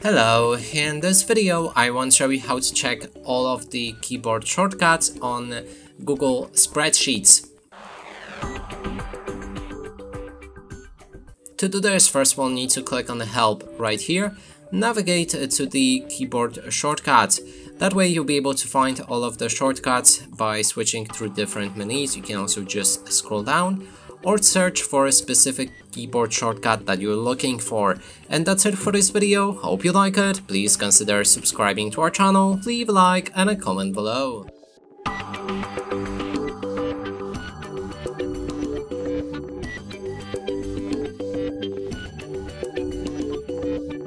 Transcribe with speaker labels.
Speaker 1: Hello, in this video I want to show you how to check all of the keyboard shortcuts on Google Spreadsheets. To do this, first we'll need to click on the help right here, navigate to the keyboard shortcuts. That way you'll be able to find all of the shortcuts by switching through different menus. You can also just scroll down or search for a specific keyboard shortcut that you're looking for. And that's it for this video, hope you like it, please consider subscribing to our channel, leave a like and a comment below.